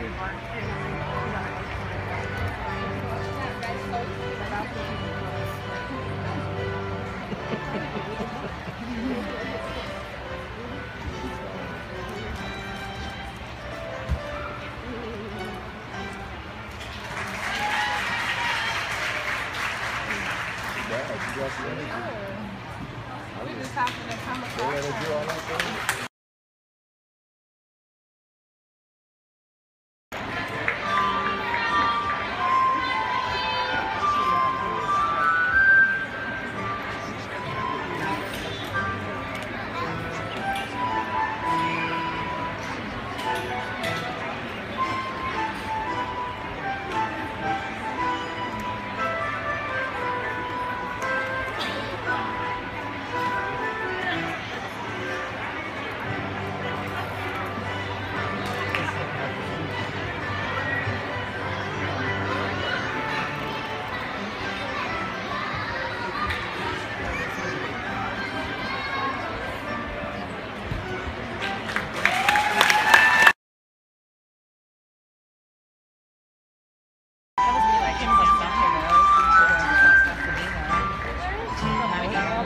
Yeah, you got the energy. We just talking to come They let her do all that thing.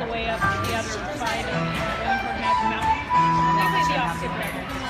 the way up to the other side of the Mountain. The octave.